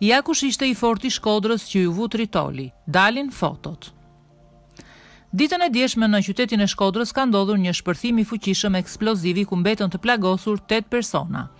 Ja kush ishte i forti i Shkodrës që iu vu tritoli. Dalin fotot. Ditën e djeshme në qytetin e Shkodrës ka ndodhur një shpërthim i fuqishëm eksplozivi ku mbetën të plagosur tetë persona.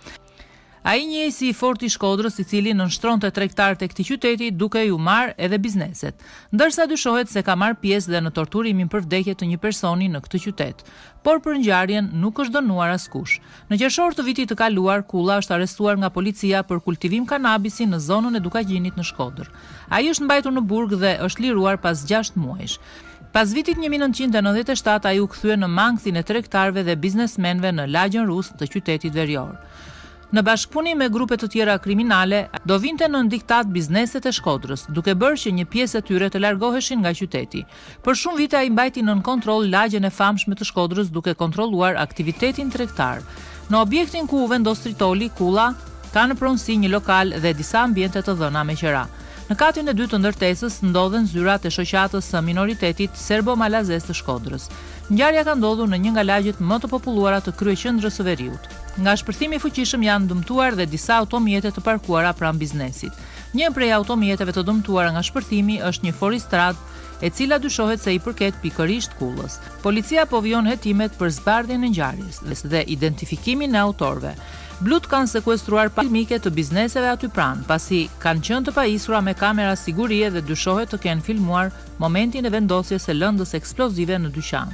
Ai njihej si i forti i Shkodrës i cili nënshtronte tregtarët e këtij qyteti duke iu marrë edhe bizneset. Ndërsa dyshohet se ka marrë pjesë dhe në torturimin për vdekje të një personi në këtë qytet. Por për ngjarjen nuk është dënuar askush. Në qershor të vitit të kaluar, Kulla është arrestuar nga policia për kultivim kanabisi në zonën e Dukagjinit në Shkodër. Ai është mbajtur në burg dhe është liruar pas gjashtë muajsh. Pas vitit një mijë e nëntëqind e nëntëdhjetë e shtatë ai u kthye në makthin e tregtarëve dhe biznesmenëve në lagjen Rus të qytetit verior. Në bashkëpunim me grupe të tjera kriminale, do vinte nën diktat bizneset e Shkodrës, duke bërë që një pjesë e tyre të largoheshin nga qyteti. Për shumë vite ai mbajti nën kontroll lagjen e famshme të Shkodrës duke kontrolluar aktivitetin tregtar. Në objektin ku u vendos tritoli, Kulla ka në pronësi një lokal dhe disa ambiente të dhëna me qera. Në katin e dytë të ndërtesës ndodhen zyrat e Shoqatës së Minoritetit Serbo-Malazez të Shkodrës. Ngjarja ka ndodhur në një nga lagjet më të populluara të kryeqendrës së veriut. Nga shpërthimi i fuqishëm janë dëmtuar dhe disa automjete të parkuara pranë biznesit. Një prej automjeteve të dëmtuara nga shpërthimi është një foristradë, e cila dyshohet se i përket pikërisht Kullës. Policia po vijon hetimet për zbardhjen e ngjarjes dhe identifikimin e autorëve. Blutë kanë sekuestruar pamjet filmike të bizneseve aty pranë, pasi kanë qenë të pajisura me kamera sigurie dhe dyshohet të kenë filmuar momentin e vendosjes së lëndës eksplozive në dyqan.